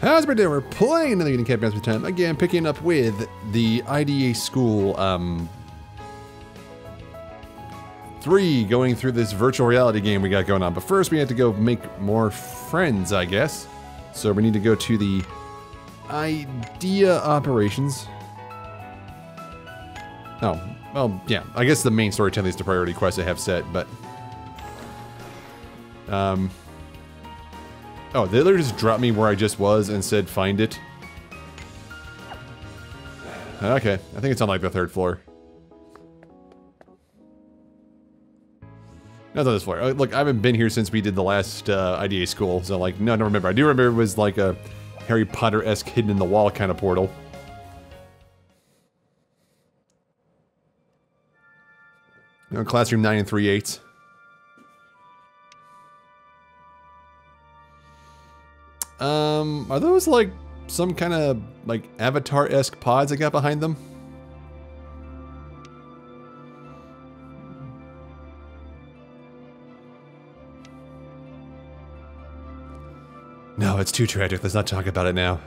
How's it doing? We're playing another Union Camp Advancement time. Again, picking up with the IDEA School um, 3, going through this virtual reality game we got going on. But first, we have to go make more friends, I guess. So we need to go to the IDEA operations. Oh, well, yeah. I guess the main storytelling is the priority quest I have set, but... Um... Oh, they literally just dropped me where I just was and said find it. Okay, I think it's on like the third floor. Not on this floor. Uh, Look, I haven't been here since we did the last uh, IDEA school, so like, no, I don't remember. I do remember it was like a Harry Potter-esque hidden in the wall kind of portal. You know, classroom 9 and 3 eighths. Um, are those like some kind of like Avatar-esque pods I got behind them? No, it's too tragic. Let's not talk about it now.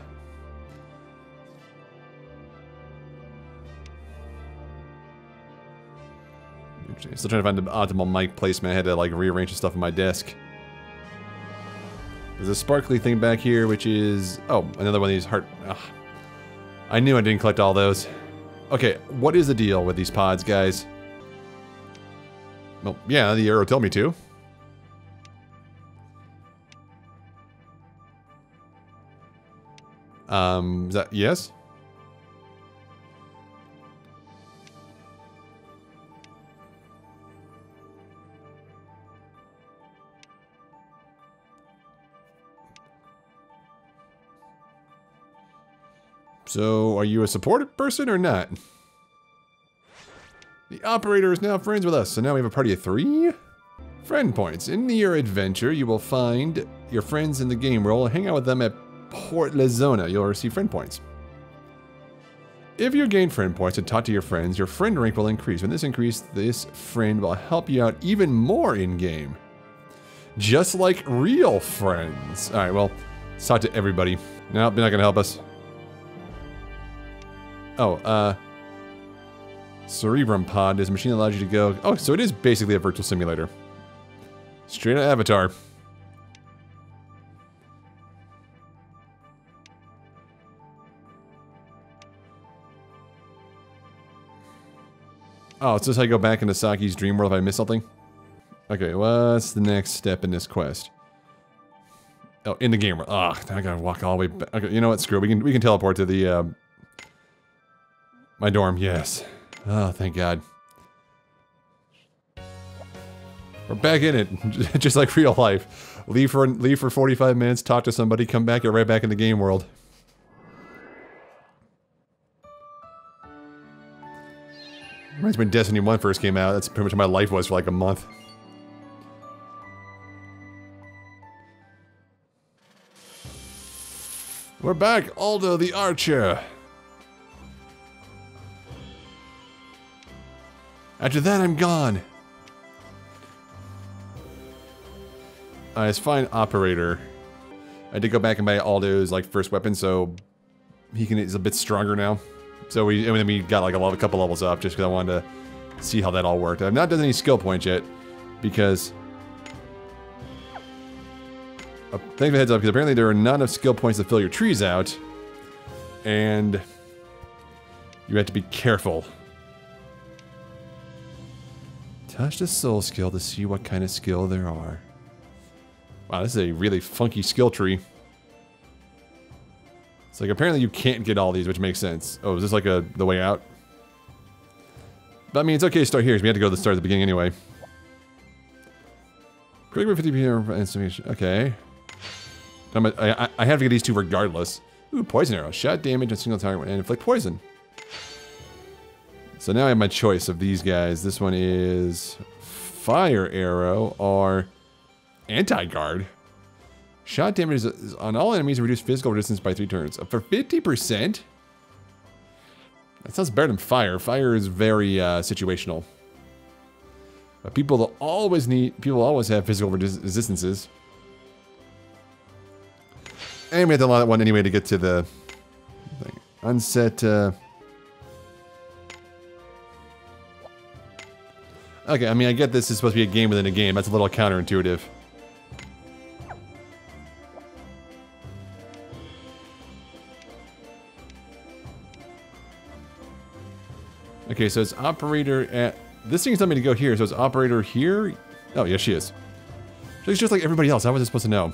Still trying to find the optimal mic placement. I had to like rearrange the stuff on my desk. There's a sparkly thing back here, which is... Oh, another one of these heart... Ugh. I knew I didn't collect all those. Okay, what is the deal with these pods, guys? Well, yeah, the arrow told me to. Um, is that... Yes? So, are you a supported person or not? The operator is now friends with us, so now we have a party of three? Friend points. In your adventure, you will find your friends in the game world. Hang out with them at Port Lazona. You'll receive friend points. If you gain friend points and talk to your friends, your friend rank will increase. When this increases, this friend will help you out even more in-game. Just like real friends. Alright, well, let's talk to everybody. No, they're not going to help us. Oh, uh... Cerebrum Pod is a machine that allows you to go... Oh, so it is basically a virtual simulator. Straight out Avatar. Oh, it's just how I go back into Saki's dream world if I miss something? Okay, what's the next step in this quest? Oh, in the game world. Ah, I gotta walk all the way back. Okay, you know what? Screw it. We can, we can teleport to the, uh, my dorm, yes. Oh, thank God. We're back in it, just like real life. Leave for leave for 45 minutes, talk to somebody, come back, get right back in the game world. Reminds me when Destiny 1 first came out. That's pretty much how my life was for like a month. We're back, Aldo the Archer. After that, I'm gone. It's fine, operator. I did go back and buy Aldo's like first weapon, so he can is a bit stronger now. So we, and then we got like a, a couple levels up just because I wanted to see how that all worked. I've not done any skill points yet because. Uh, thanks for the heads up because apparently there are not enough skill points to fill your trees out, and you have to be careful. Touch the soul skill to see what kind of skill there are. Wow, this is a really funky skill tree. It's like apparently you can't get all these, which makes sense. Oh, is this like a the way out? But I mean, it's okay to start here because we had to go to the start at the beginning anyway. Quick 50 p.m. Okay. I'm a, I, I have to get these two regardless. Ooh, poison arrow. Shot damage on single target and inflict poison. So now I have my choice of these guys. This one is fire arrow or anti-guard. Shot damage is on all enemies and reduce physical resistance by three turns. For 50%? That sounds better than fire. Fire is very uh, situational. But people always need, people always have physical resistances. And we have to unlock that one anyway to get to the thing. Unset, uh... Okay, I mean, I get this is supposed to be a game within a game. That's a little counterintuitive. Okay, so it's operator at... This thing's telling me to go here, so it's operator here? Oh, yes, she is. She's just like everybody else. How was I supposed to know?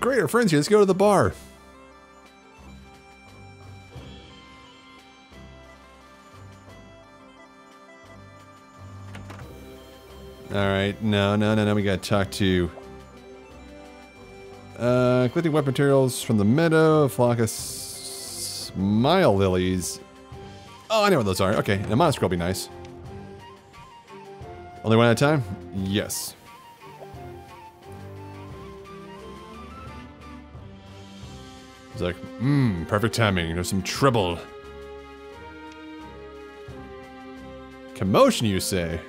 Great, our friends here. Let's go to the bar. Alright, no, no, no, no, we gotta talk to... Uh, collecting weapon materials from the meadow, flock of smile lilies. Oh, I know what those are. Okay, and a monster will be nice. Only one at a time? Yes. Like, mmm, perfect timing. There's some trouble. Commotion, you say?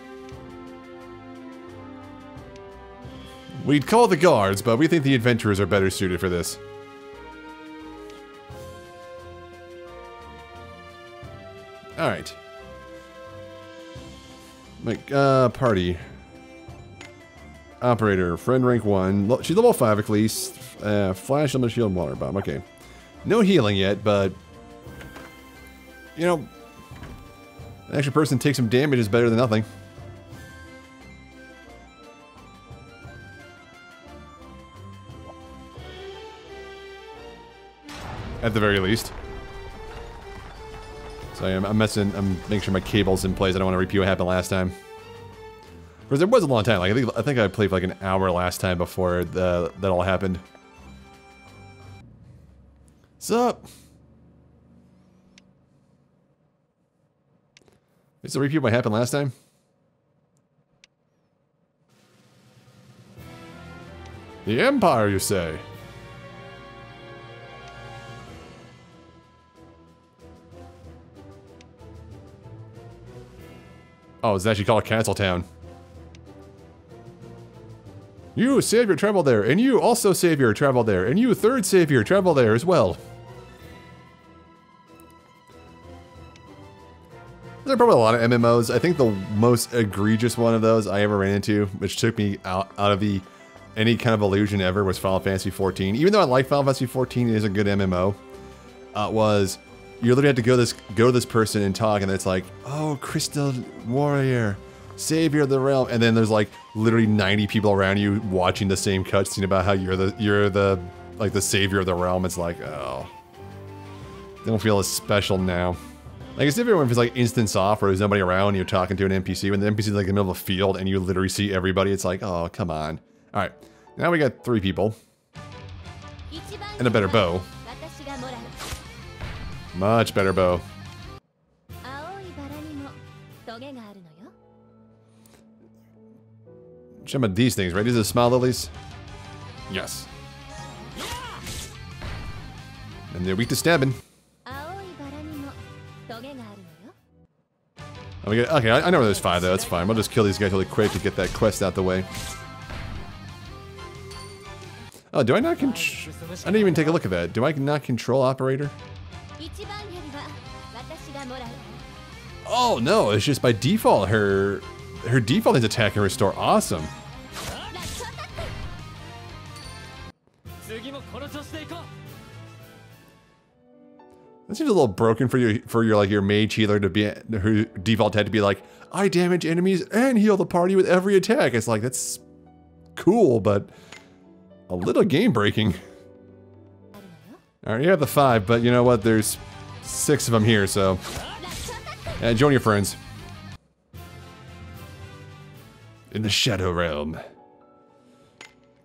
We'd call the guards, but we think the adventurers are better suited for this. Alright. Like, uh, party. Operator, friend rank 1. She's level 5 at least. Uh, flash, limit shield, water bomb. Okay. No healing yet, but... You know... An extra person takes some damage is better than nothing. At the very least. So I'm, messing, I'm making sure my cable's in place. I don't want to repeat what happened last time. Because it was a long time. Like I think I think I played for like an hour last time before the, that all happened. What's up? Is the repeat what happened last time? The Empire, you say? Oh, it's actually called Castletown. You, Savior, travel there, and you, also Savior, travel there, and you, third Savior, travel there as well. There are probably a lot of MMOs. I think the most egregious one of those I ever ran into, which took me out, out of the any kind of illusion ever, was Final Fantasy XIV. Even though I like Final Fantasy XIV, it is a good MMO. Uh, was you literally have to go this go to this person and talk, and it's like, oh, Crystal Warrior, savior of the realm, and then there's like literally 90 people around you watching the same cutscene about how you're the you're the like the savior of the realm. It's like, oh, don't feel as special now. Like it's different if it's like instance off or there's nobody around and you're talking to an NPC. When the NPC is like in the middle of a field and you literally see everybody, it's like, oh, come on. All right, now we got three people and a better bow. Much better bow. Some of these things, right? These are the smile lilies? Yes. And they're weak to stabbing. Get, okay, I, I know there's five though, that's fine. We'll just kill these guys really quick to get that quest out the way. Oh, do I not I didn't even take a look at that. Do I not control operator? Oh no, it's just by default her her default is attack and restore. Awesome. That seems a little broken for your for your like your mage healer to be her default had to be like I damage enemies and heal the party with every attack. It's like that's cool, but a little game breaking. All right, you have the five, but you know what? There's six of them here, so join your friends. In the Shadow Realm.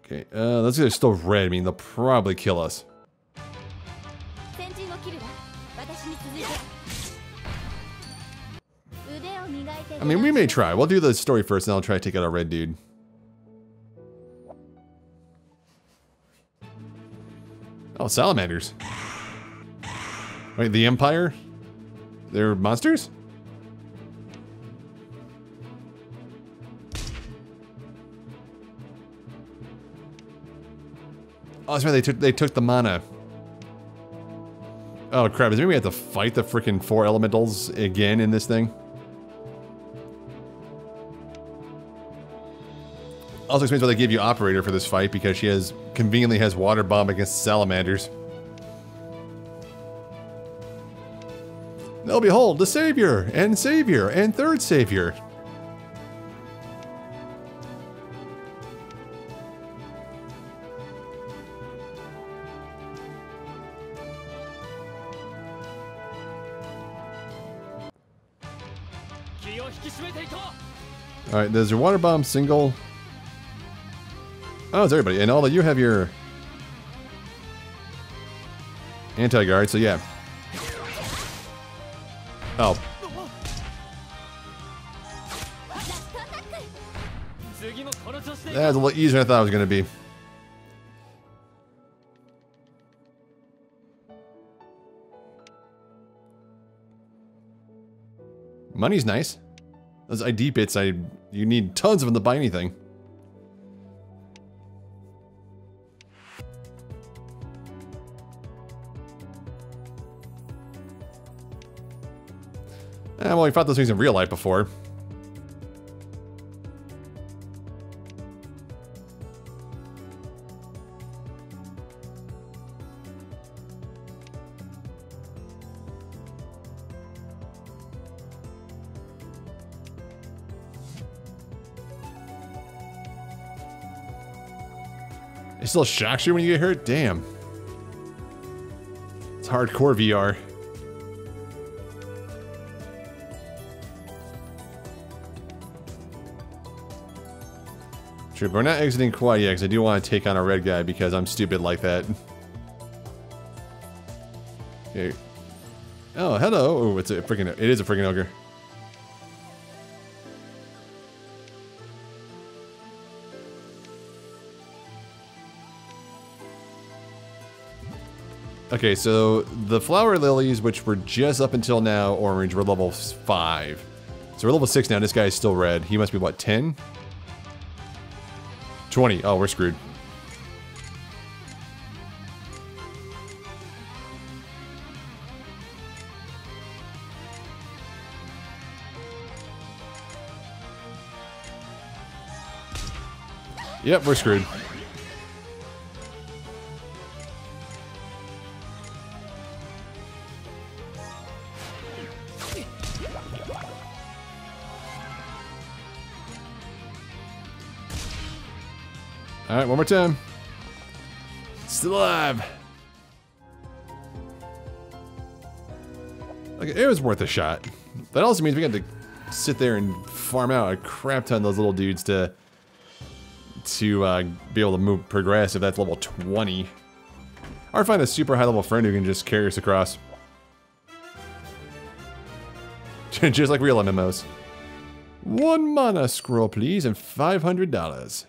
Okay, uh, let's get still red. I mean, they'll probably kill us. I mean, we may try. We'll do the story first, and I'll try to take out our red dude. Oh, salamanders. Wait, the Empire? They're monsters? Oh, that's right. They took they took the mana. Oh crap! Is we have to fight the freaking four elementals again in this thing? Also explains why they gave you operator for this fight because she has conveniently has water bomb against salamanders. Now behold, the savior and savior and third savior. Alright, there's your water bomb single. Oh, it's everybody. And all that you have your anti-guard, so yeah. Oh. That's a little easier than I thought it was going to be. Money's nice. Those ID bits, I you need tons of them to buy anything. Eh, well, we fought those things in real life before. It still shocks you when you get hurt? Damn. It's hardcore VR. True, but we're not exiting quite yet, because I do want to take on a red guy because I'm stupid like that. Okay. Oh, hello. Oh, it's a freaking, it is a freaking ogre. Okay, so the flower lilies, which were just up until now orange, were level 5. So we're level 6 now, this guy is still red. He must be, what, 10? 20. Oh, we're screwed. Yep, we're screwed. One more time. Still alive. Okay, it was worth a shot. That also means we got to sit there and farm out a crap ton of those little dudes to to uh, be able to move progress if that's level 20. Or find a super high level friend who can just carry us across. just like real MMOs. One mana scroll, please, and $500.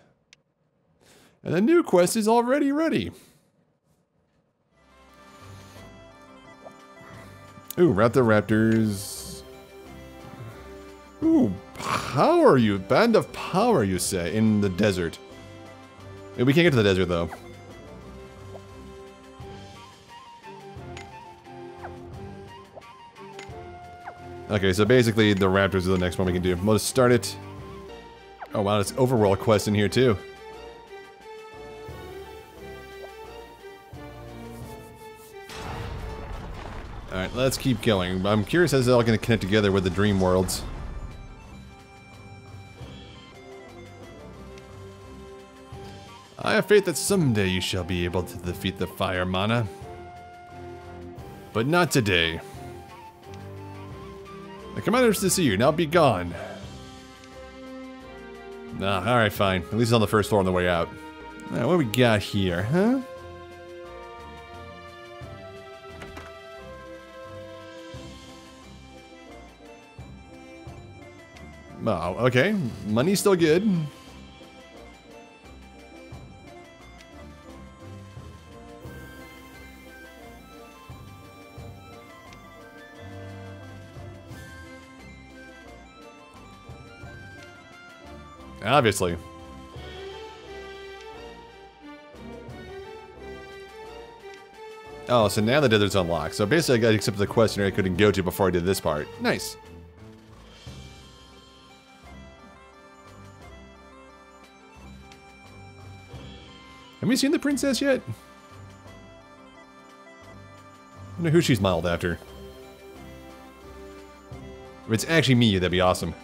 And the new quest is already ready. Ooh, Raptor Raptors. Ooh, power you. Band of power, you say, in the desert. We can't get to the desert, though. Okay, so basically the Raptors are the next one we can do. Just start it. Oh wow, it's overworld quest in here too. Alright, let's keep going. I'm curious how it's all going to connect together with the dream worlds. I have faith that someday you shall be able to defeat the Fire Mana. But not today. The commander's to see you, now be gone. Nah, alright, fine. At least it's on the first floor on the way out. Now, what we got here, huh? Oh, okay. Money's still good. Obviously. Oh, so now the desert's unlocked. So basically I got to accept the questionnaire I couldn't go to before I did this part. Nice. We seen the princess yet? I wonder who she's modeled after. If it's actually me, that'd be awesome.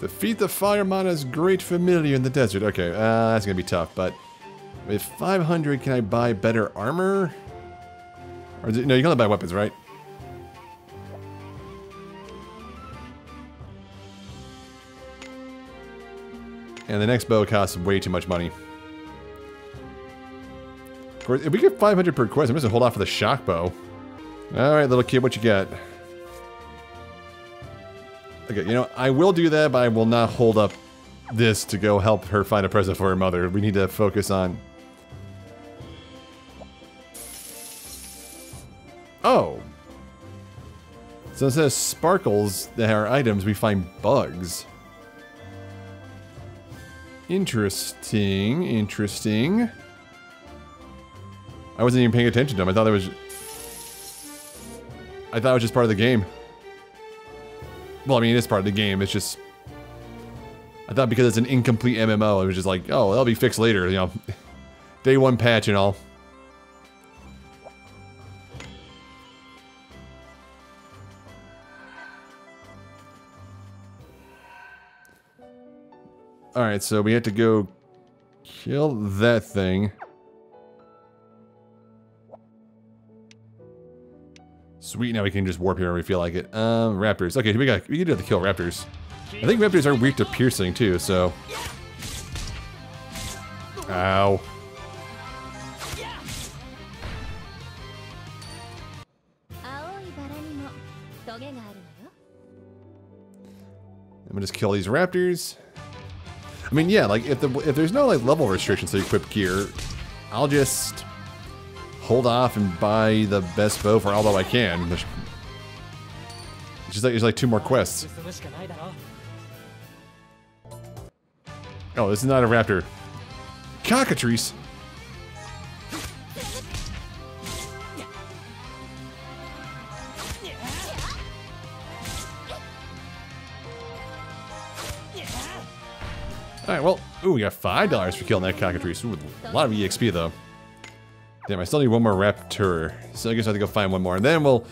Defeat the Fire Mana's great familiar in the desert. Okay, uh, that's gonna be tough, but with 500, can I buy better armor? Or it, no, you can only buy weapons, right? And the next bow costs way too much money. Of course, if we get 500 per quest, I'm just gonna hold off for the shock bow. Alright, little kid, what you got? Okay, you know, I will do that, but I will not hold up this to go help her find a present for her mother. We need to focus on... Oh. So instead of sparkles that are items, we find bugs. Interesting, interesting. I wasn't even paying attention to them. I thought that was... I thought it was just part of the game. Well, I mean, it is part of the game. It's just... I thought because it's an incomplete MMO, it was just like, oh, that'll be fixed later, you know. Day one patch and all. Alright, so we have to go kill that thing. Sweet, now we can just warp here when we feel like it. Um, raptors. Okay, we got we can do the kill raptors. I think raptors are weak to piercing too, so. Ow. I'm gonna just kill these raptors. I mean, yeah, like if the if there's no like level restrictions to equip gear, I'll just hold off and buy the best bow for although I can. It's just like there's like two more quests. Oh, this is not a raptor. Cockatrice. Alright, well, ooh, we got $5 for killing that cockatrice. Ooh, a lot of EXP, though. Damn, I still need one more raptor. So I guess I have to go find one more, and then we'll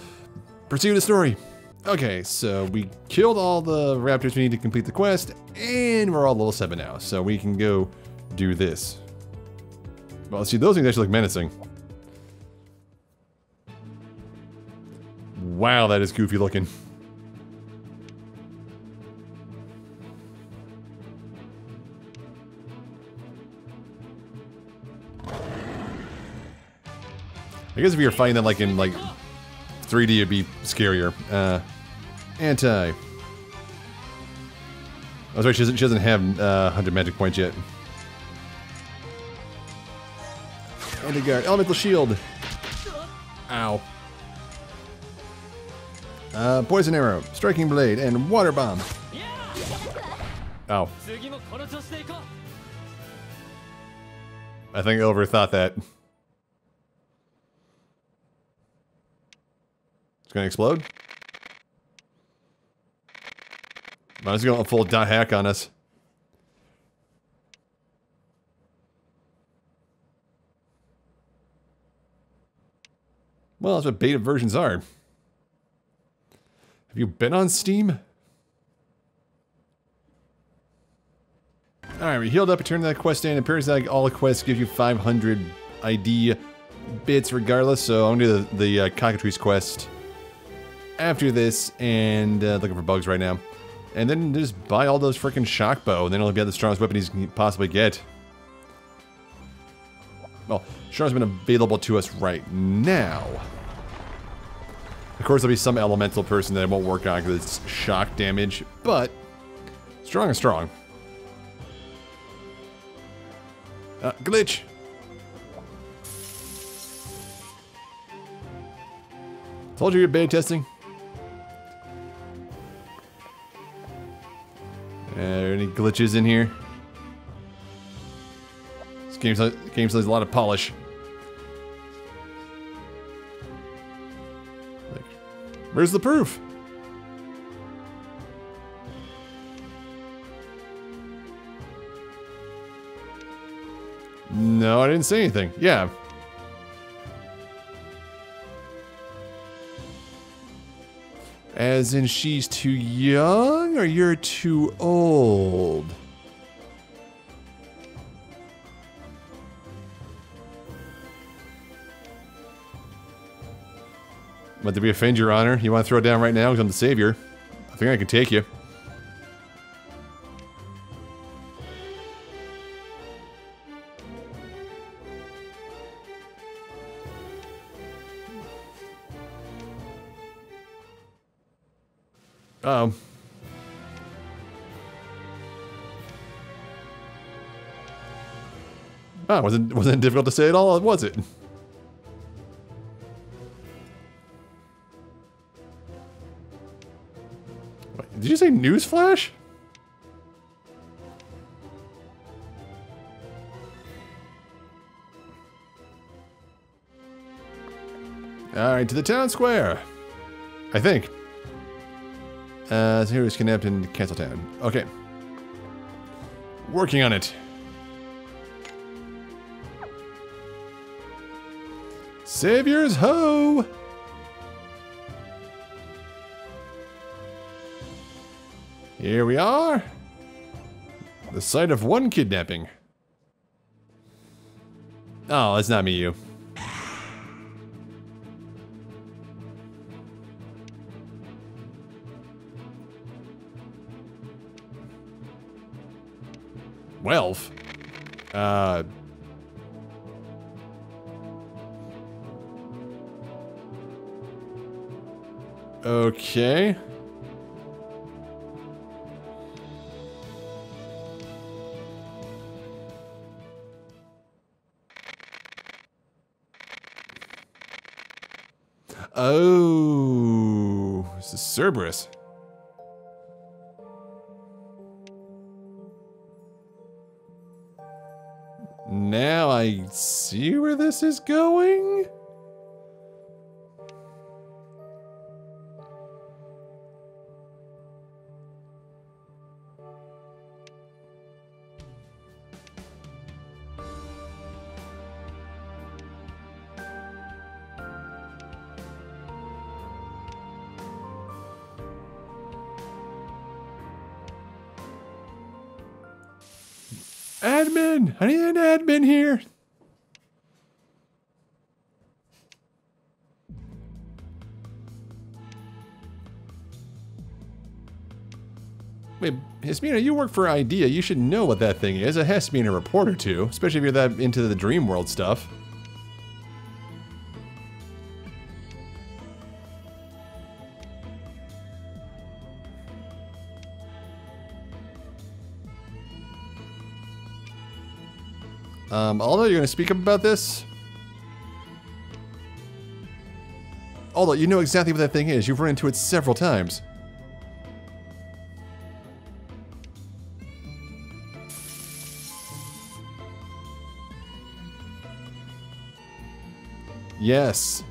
pursue the story. Okay, so we killed all the raptors we need to complete the quest, and we're all level 7 now, so we can go do this. Well, see, those things actually look menacing. Wow, that is goofy looking. I guess if you were fighting them like in like 3D, it'd be scarier. Uh, anti. I was right, she doesn't, she doesn't have uh, 100 magic points yet. Anti-guard, elemental shield. Ow. Uh, poison arrow, striking blade, and water bomb. Ow. I think I overthought that. Gonna explode? Might as well go full dot hack on us. Well, that's what beta versions are. Have you been on Steam? Alright, we healed up, returned to that quest in. It appears like all the quests give you 500 ID bits regardless, so I'm gonna do the, the uh, Cockatrice quest after this and uh, looking for bugs right now. And then just buy all those freaking shock bow, and then he'll be the strongest weapon he can possibly get. Well, strongest been available to us right now. Of course, there'll be some elemental person that won't work on because it's shock damage, but strong is strong. Uh, glitch! Told you you're beta testing. Uh, any glitches in here? This game, game has a lot of polish. Like, where's the proof? No, I didn't say anything. Yeah. As in she's too young or you're too old? But did we offend your honor? You want to throw it down right now because I'm the savior? I think I can take you. Wasn't wasn't difficult to say at all, was it? Wait, did you say newsflash? Alright, to the town square. I think. Uh, so here is kidnapped in Castletown. Okay. Working on it. Saviors ho! Here we are. The site of one kidnapping. Oh, that's not me, you. Wealth? Uh... Okay. Oh, this is Cerberus. Now I see where this is going? Admin! I need an admin here! Wait, Hismena, you work for IDEA. You should know what that thing is. It has to be in a report or two, especially if you're that into the dream world stuff. Um, Aldo, you're to speak up about this? Aldo, you know exactly what that thing is. You've run into it several times. Yes.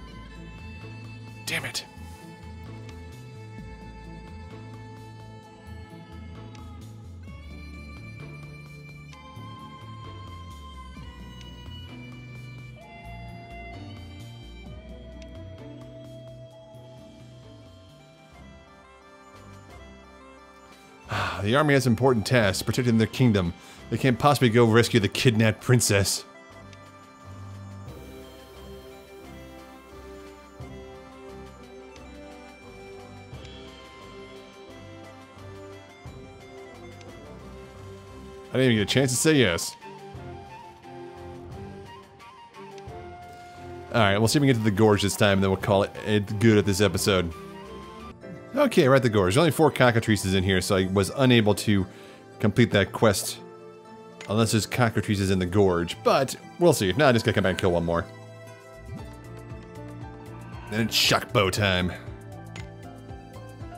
Damn it. The army has important tasks, protecting their kingdom. They can't possibly go rescue the kidnapped princess. I didn't even get a chance to say yes. Alright, we'll see if we can get to the gorge this time, and then we'll call it good at this episode. Okay, right the gorge. There's only four cockatrices in here, so I was unable to complete that quest. Unless there's cockatrices in the gorge, but we'll see. Now I just gotta come back and kill one more. Then it's shock bow time.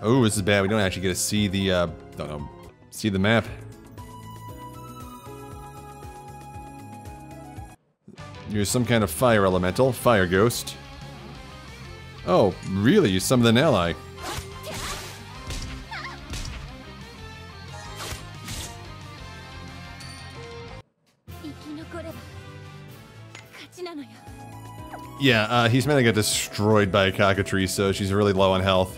Oh, this is bad. We don't actually get to see the, uh, don't know, see the map. You're some kind of fire elemental, fire ghost. Oh, really? You're some an ally. Yeah, uh, he's mainly got destroyed by a cockatrice, so she's really low on health.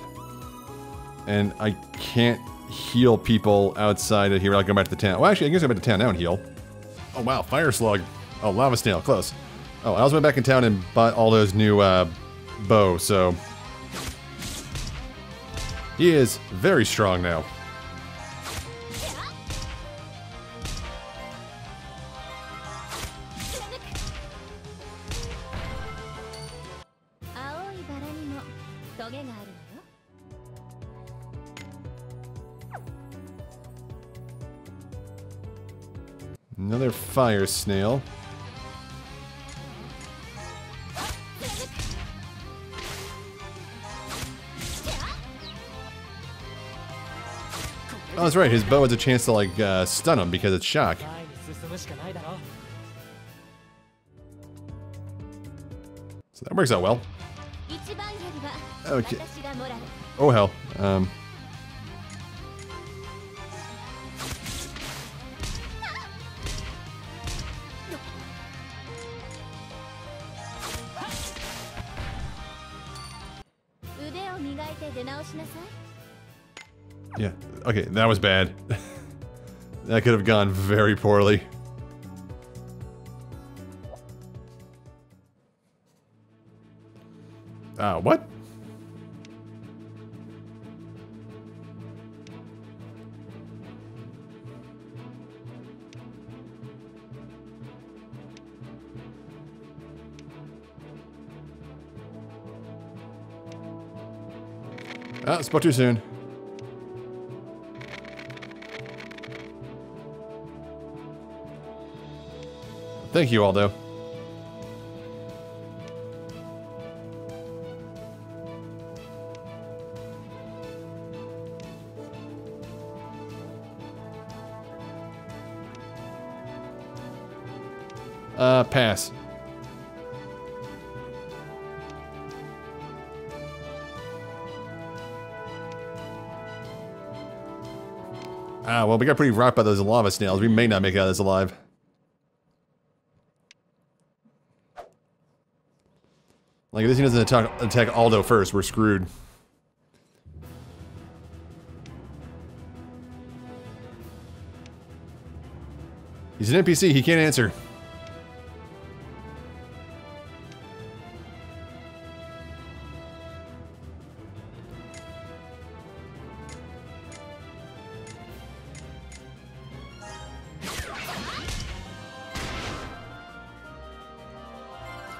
And I can't heal people outside of here. I'll go back to the town. Well, actually, I guess go back to town now and heal. Oh, wow, fire slug. Oh, lava snail, close. Oh, I also went back in town and bought all those new uh, bow, so... He is very strong now. Fire snail. Oh, that's right. His bow has a chance to, like, uh, stun him because it's shock. So that works out well. Okay. Oh, hell. Um... okay, that was bad. that could have gone very poorly. Uh, what? Ah, spoke too soon. Thank you, Aldo. Uh, pass. Ah, well, we got pretty rocked by those lava snails. We may not make it out of this alive. Like, if this doesn't attack, attack Aldo first, we're screwed. He's an NPC, he can't answer.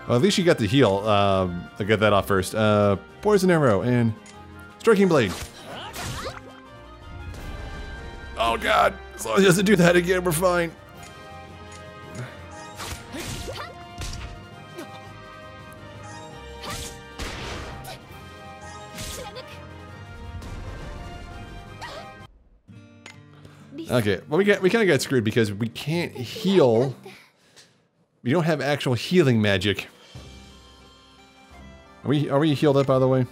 Well, at least you got the heal. Um, I'll get that off first. Uh, Poison Arrow and Striking Blade. Oh god, as long as he doesn't do that again, we're fine. Okay, well we get we kind of got screwed because we can't heal. We don't have actual healing magic. Are we are we healed up by the way?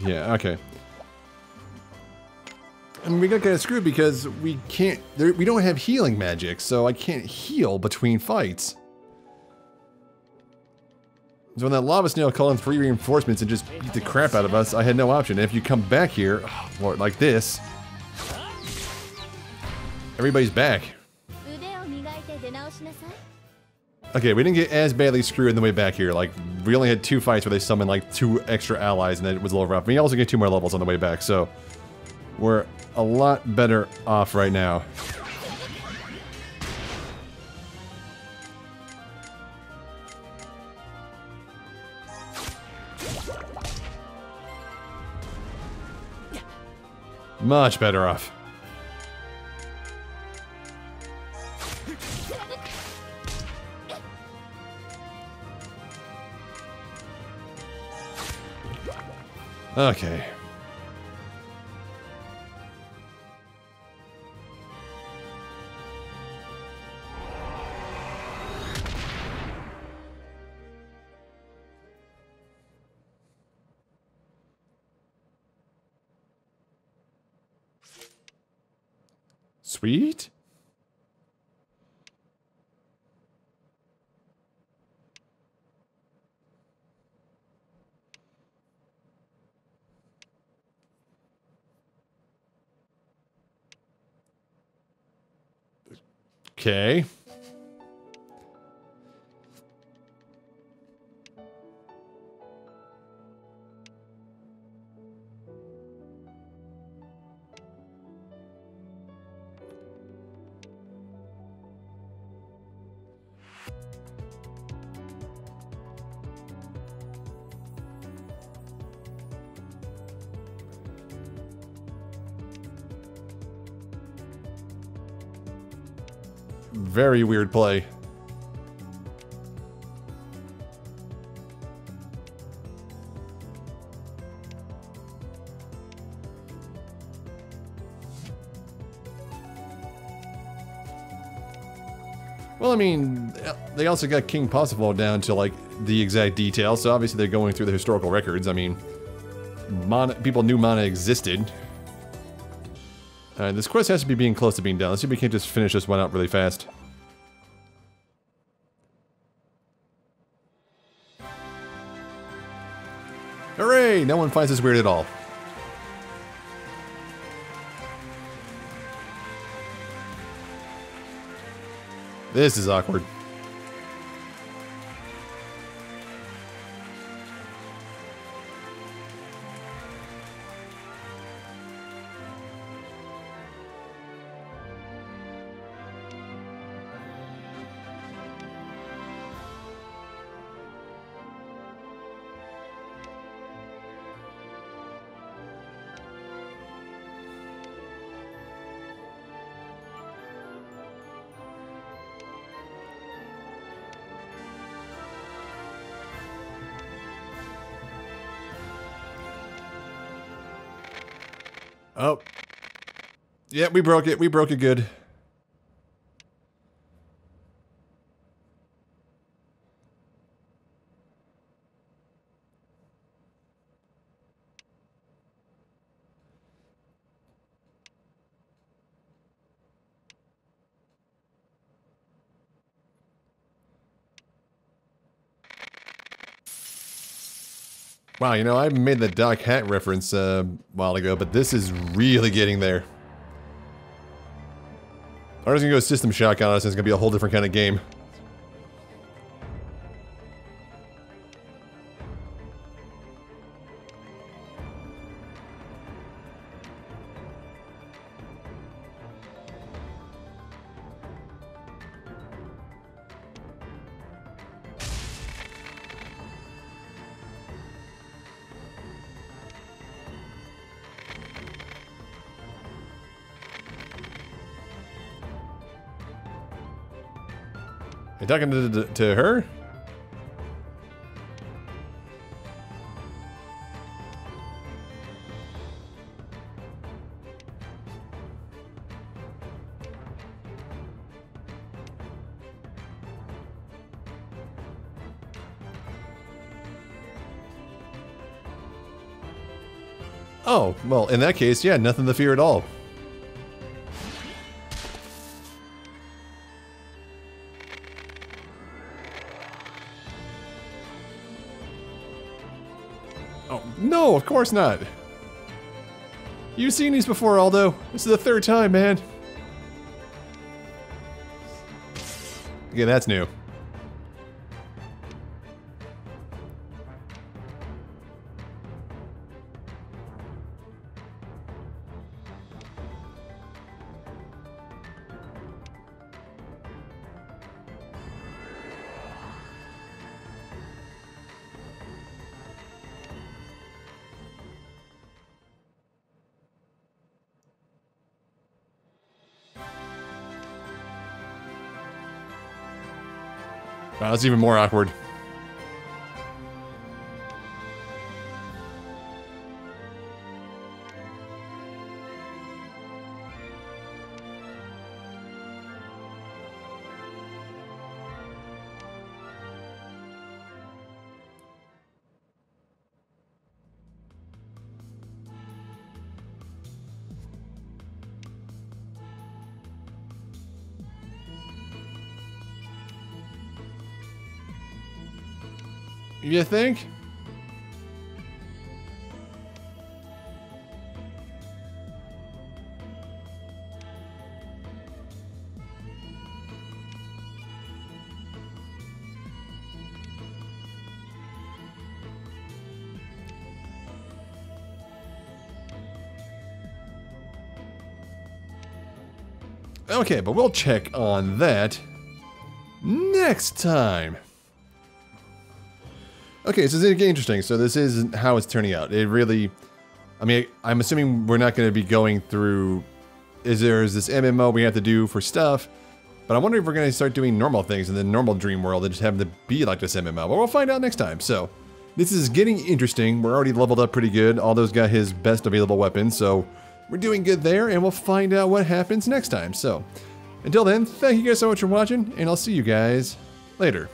Yeah, okay. And we got kind of screwed because we can't, there, we don't have healing magic, so I can't heal between fights. So when that lava snail called in three reinforcements and just beat the crap out of us, I had no option. And if you come back here, oh, like this, everybody's back. Okay, we didn't get as badly screwed in the way back here. Like, we only had two fights where they summoned, like, two extra allies, and it was a little rough. We also get two more levels on the way back, so... We're a lot better off right now. Much better off. Okay. Okay. Very weird play. Well, I mean, they also got King Parsifal down to like the exact detail, so obviously they're going through the historical records. I mean, mana, people knew mana existed. Alright, this quest has to be being close to being done. Let's see if we can't just finish this one out really fast. No one finds this weird at all. This is awkward. Yeah, we broke it. We broke it good. Wow, you know, I made the .hack reference uh, a while ago, but this is really getting there. I was gonna go System Shock on us, it's gonna be a whole different kind of game. Talking to, to, her? Oh, well, in that case, yeah, nothing to fear at all. Oh, no, of course not. You've seen these before, Aldo. This is the third time, man. Okay, that's new. Wow, that's even more awkward. You think? Okay, but we'll check on that next time. Okay, so this is interesting. So this is how it's turning out. It really, I mean, I'm assuming we're not going to be going through, is there is this MMO we have to do for stuff, but I wonder if we're going to start doing normal things in the normal dream world and just have to be like this MMO. But we'll find out next time. So this is getting interesting. We're already leveled up pretty good. Aldo's got his best available weapon, so we're doing good there, and we'll find out what happens next time. So, until then, thank you guys so much for watching, and I'll see you guys later.